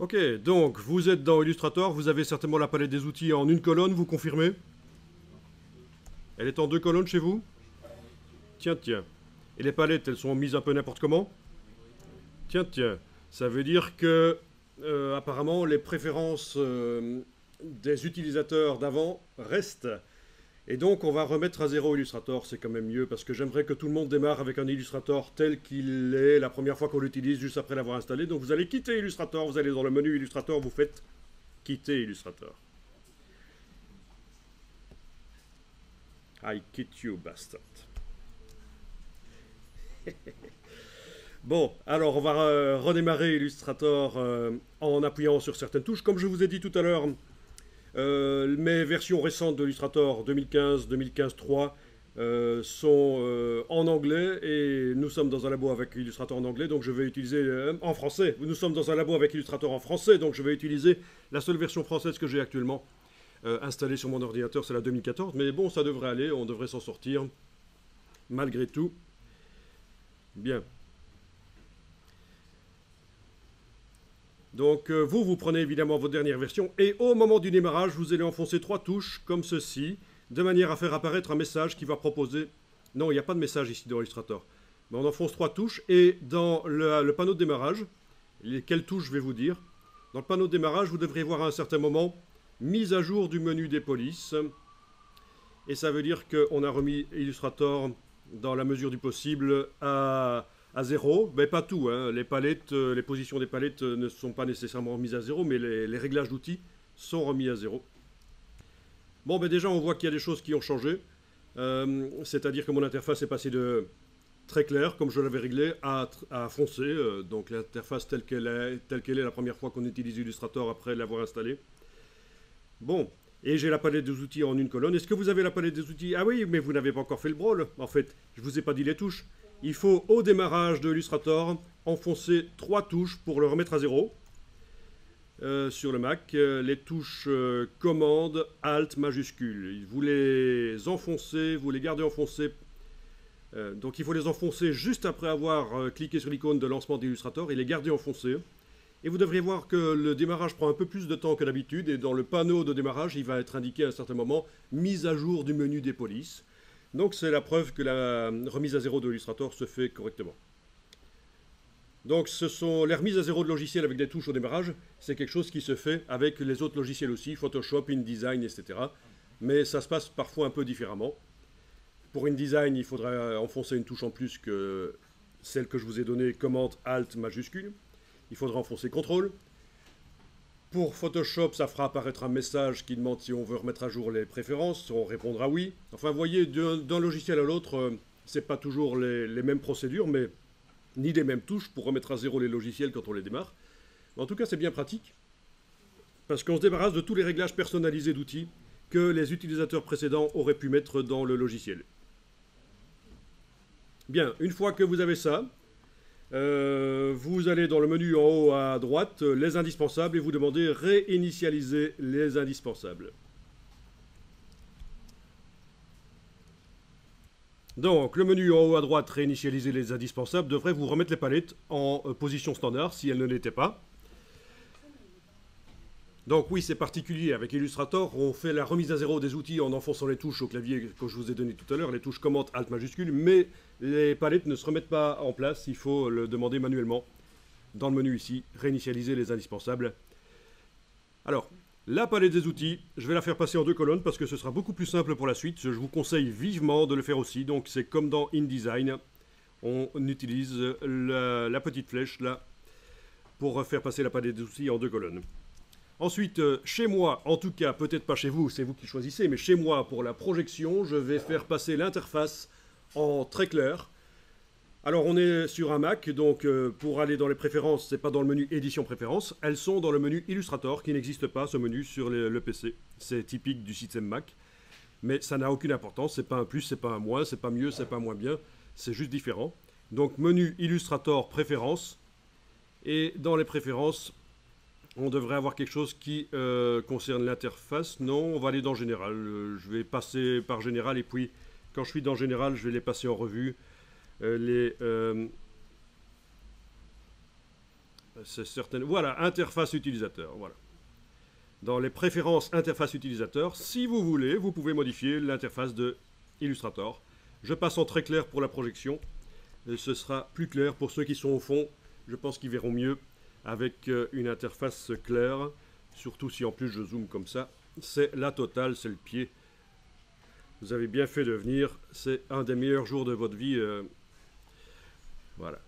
Ok, donc vous êtes dans Illustrator, vous avez certainement la palette des outils en une colonne, vous confirmez? Elle est en deux colonnes chez vous? Tiens, tiens. Et les palettes, elles sont mises un peu n'importe comment? Tiens, tiens. Ça veut dire que, euh, apparemment, les préférences euh, des utilisateurs d'avant restent. Et donc, on va remettre à zéro Illustrator, c'est quand même mieux, parce que j'aimerais que tout le monde démarre avec un Illustrator tel qu'il est la première fois qu'on l'utilise, juste après l'avoir installé. Donc, vous allez quitter Illustrator, vous allez dans le menu Illustrator, vous faites quitter Illustrator. I quit you, bastard. Bon, alors on va euh, redémarrer Illustrator euh, en appuyant sur certaines touches. Comme je vous ai dit tout à l'heure, euh, mes versions récentes d'Illustrator 2015, 2015-3 sont en anglais et nous sommes dans un labo avec Illustrator en anglais, donc je vais utiliser en français. Nous sommes dans un labo avec Illustrator en français, donc je vais utiliser la seule version française que j'ai actuellement installée sur mon ordinateur, c'est la 2014. Mais bon, ça devrait aller, on devrait s'en sortir malgré tout. Bien. Donc euh, vous, vous prenez évidemment votre dernière version et au moment du démarrage, vous allez enfoncer trois touches comme ceci, de manière à faire apparaître un message qui va proposer... Non, il n'y a pas de message ici dans Illustrator. Mais on enfonce trois touches et dans le, panneau de démarrage, quelles touches je vais vous dire? Dans le panneau de démarrage, vous devrez voir à un certain moment mise à jour du menu des polices. Et ça veut dire qu'on a remis Illustrator dans la mesure du possible à à zéro, mais pas tout. Hein. Les palettes, euh, les positions des palettes euh, ne sont pas nécessairement remises à zéro, mais les, réglages d'outils sont remis à zéro. Bon, ben déjà, on voit qu'il y a des choses qui ont changé. Euh, c'est-à-dire que mon interface est passée de très clair, comme je l'avais réglé, à, foncé. donc l'interface telle qu'elle est, la première fois qu'on utilise Illustrator après l'avoir installé. Bon, et j'ai la palette des outils en une colonne. Est-ce que vous avez la palette des outils? Ah oui, mais vous n'avez pas encore fait le brawl. En fait, je vous ai pas dit les touches il faut au démarrage de Illustrator enfoncer trois touches pour le remettre à zéro. Euh, sur le Mac, euh, les touches euh, commande, alt, majuscule. Vous les enfoncez, vous les gardez enfoncées. donc il faut les enfoncer juste après avoir cliqué sur l'icône de lancement d'Illustrator et les garder enfoncées. Et vous devriez voir que le démarrage prend un peu plus de temps que d'habitude et dans le panneau de démarrage, il va être indiqué à un certain moment mise à jour du menu des polices. Donc c'est la preuve que la remise à zéro de Illustrator se fait correctement. Donc ce sont les remises à zéro de logiciels avec des touches au démarrage, c'est quelque chose qui se fait avec les autres logiciels aussi, Photoshop, InDesign, etc. Mais ça se passe parfois un peu différemment. Pour InDesign, il faudra enfoncer une touche en plus que celle que je vous ai donnée, Command Alt majuscule. Il faudra enfoncer CTRL. Pour Photoshop, ça fera apparaître un message qui demande si on veut remettre à jour les préférences. On répondra oui. Enfin, vous voyez, d'un logiciel à l'autre, euh, c'est pas toujours les, mêmes procédures, mais ni les mêmes touches pour remettre à zéro les logiciels quand on les démarre. en tout cas, c'est bien pratique, parce qu'on se débarrasse de tous les réglages personnalisés d'outils que les utilisateurs précédents auraient pu mettre dans le logiciel. Bien, une fois que vous avez ça, euh, vous allez dans le menu en haut à droite, les indispensables, et vous demandez réinitialiser les indispensables. Donc, le menu en haut à droite, réinitialiser les indispensables, devrait vous remettre les palettes en euh, position standard si elles ne l'étaient pas. Donc oui, c'est particulier. Avec Illustrator, on fait la remise à zéro des outils en enfonçant les touches au clavier que je vous ai donné tout à l'heure, les touches commande Alt majuscule, mais les palettes ne se remettent pas en place, il faut le demander manuellement. Dans le menu ici, réinitialiser les indispensables. Alors, la palette des outils, je vais la faire passer en deux colonnes parce que ce sera beaucoup plus simple pour la suite. Je vous conseille vivement de le faire aussi. Donc c'est comme dans InDesign, on utilise la, la petite flèche là pour faire passer la palette des outils en deux colonnes. Ensuite, euh, chez moi, en tout cas, peut-être pas chez vous, c'est vous qui choisissez, mais chez moi, pour la projection, je vais faire passer l'interface en très clair. Alors, on est sur un Mac, donc euh, pour aller dans les préférences, c'est pas dans le menu Édition Préférences, elles sont dans le menu Illustrator, qui n'existe pas, ce menu, sur le PC. C'est typique du système Mac, mais ça n'a aucune importance, c'est pas un plus, c'est pas un moins, c'est pas mieux, c'est pas moins bien, c'est juste différent. Donc, menu Illustrator Préférences, et dans les préférences, on devrait avoir quelque chose qui euh, concerne l'interface. Non, on va aller dans Général. Euh, je vais passer par Général et puis quand je suis dans Général, je vais les passer en revue. Euh. Voilà, interface utilisateur. Voilà. Dans les préférences interface utilisateur, si vous voulez, vous pouvez modifier l'interface de Illustrator. Je passe en très clair pour la projection. Ce sera plus clair pour ceux qui sont au fond. Je pense qu'ils verront mieux avec euh, une interface claire. Surtout si en plus je zoome comme ça. C'est la totale, c'est le pied. Vous avez bien fait de venir. C'est un des meilleurs jours de votre vie. Euh. Voilà.